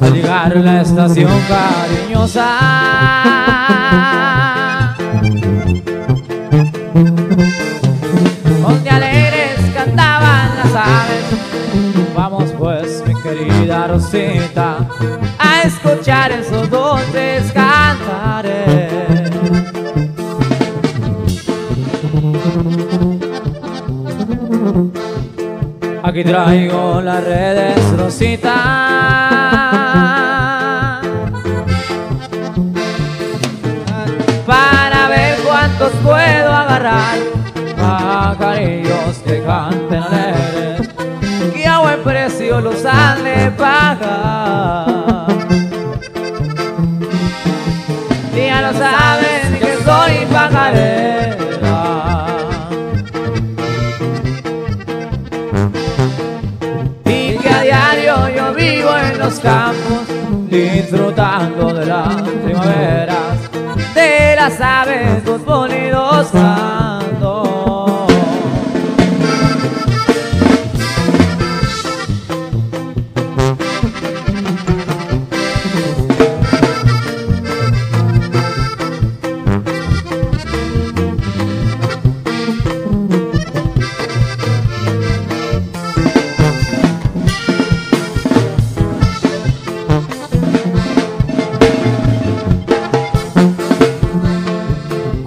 Al llegar a la estación cariñosa. Donde alegres cantaban las aves. Vamos pues mi querida Rosita A escuchar esos dulces cantares Aquí traigo las redes, Rosita. para ver cuántos puedo agarrar pajarillos que canten alegres que a buen precio los han de pagar los campos disfrutando de las primaveras de las aves los bonitos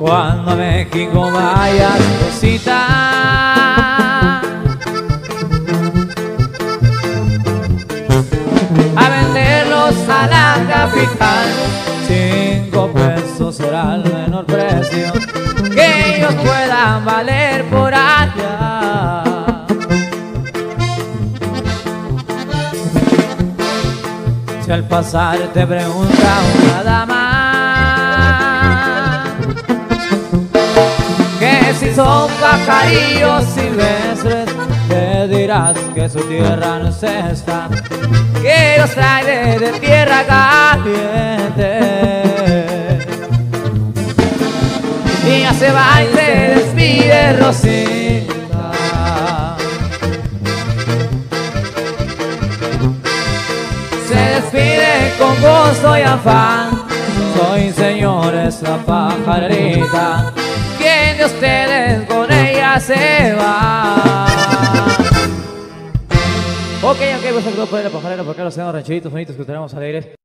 Cuando a México vayas, Rosita A venderlos a la capital. Cinco pesos será el menor precio Que ellos puedan valer por allá. Si al pasar te pregunta una dama pajarillos silvestres te dirás que su tierra no es esta que los trae de tierra caliente. Ya se va y se despide Rosita. Se despide con gozo y afán. Soy señores la pajarita. ¿Quién de ustedes se va? Ok, ok, pues saludos por la pajarera, por acá los rancheritos bonitos que tenemos alegres.